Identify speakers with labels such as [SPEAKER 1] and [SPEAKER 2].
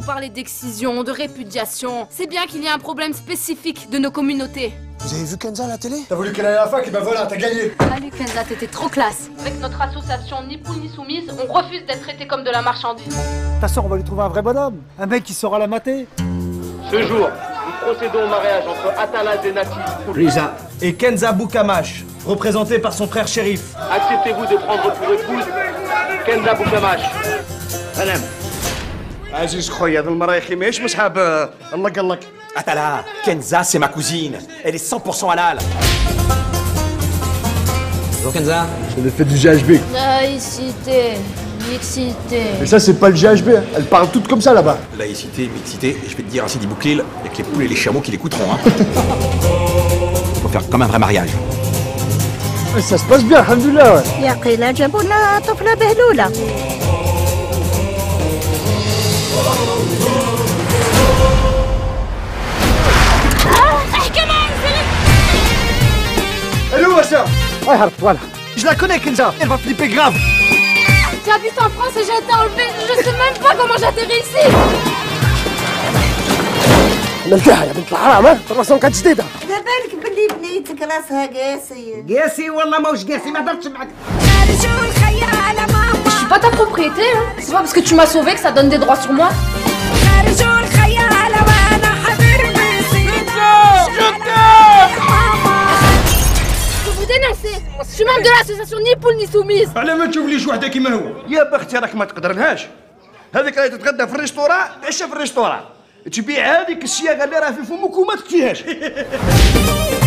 [SPEAKER 1] parler d'excision, de répudiation. C'est bien qu'il y ait un problème spécifique de nos communautés.
[SPEAKER 2] Vous avez vu Kenza à la télé?
[SPEAKER 3] T'as voulu qu'elle aille à la fac? Et ben voilà, t'as gagné ah,
[SPEAKER 1] Salut Kenza, t'étais trop classe Avec notre association Ni Poule Ni Soumise, on refuse d'être traité comme de la marchandise.
[SPEAKER 3] Ta soeur, on va lui trouver un vrai bonhomme, un mec qui saura la mater.
[SPEAKER 4] Ce jour, nous procédons au mariage entre Atala Zenati
[SPEAKER 5] Lisa et Kenza Boukamash, représenté par son frère shérif.
[SPEAKER 4] Acceptez-vous de prendre pour épouse Kenza Boukamash?
[SPEAKER 6] Madame, عزيز خويا هذا المراه يا اخي ماهيش مصحاب الله قال لك
[SPEAKER 7] Atala, Kenza, c'est ma cousine. Elle est 100% halal.
[SPEAKER 8] Bonjour Kenza.
[SPEAKER 3] Elle fait du GHB.
[SPEAKER 1] Laïcité, mixité.
[SPEAKER 3] Mais ça, c'est pas le GHB. hein. Elle parle toutes comme ça là-bas.
[SPEAKER 7] Laïcité, mixité, et je vais te dire, ainsi dit Bouclil, avec les poules et les chameaux qui l'écouteront. Hein. Faut faire comme un vrai mariage.
[SPEAKER 3] Ouais, Ça se passe bien, alhamdoulilah. ouais. soeur Ouais, Harp, voilà. Je la connais, Kenza. Elle va flipper grave.
[SPEAKER 1] J'habite en France et j'ai été enlevée. Je sais même pas comment j'atterris ici.
[SPEAKER 3] عملتها يا بنت الحرام ها الرسم كانت جديده
[SPEAKER 9] بالك باللي بنيتك راسها قاسي
[SPEAKER 6] قاسي والله ماهوش قاسي ما درتش معك
[SPEAKER 9] رجول خيالة ماما
[SPEAKER 1] Je suis pas ta propriété, hein. C'est pas parce que tu m'as sauvé que ça donne des droits sur moi. Suis membre de l'association Ni Poule Ni Soumise.
[SPEAKER 6] على ما تشوف لي وحدة كيما هو. يا بختي راك ما تقدرنهاش هذيك راهي تتغدى في الريستوران. تعشى في الريستوران. تبيع هذيك الصياغه اللي راه في فمك وما تكفيهاش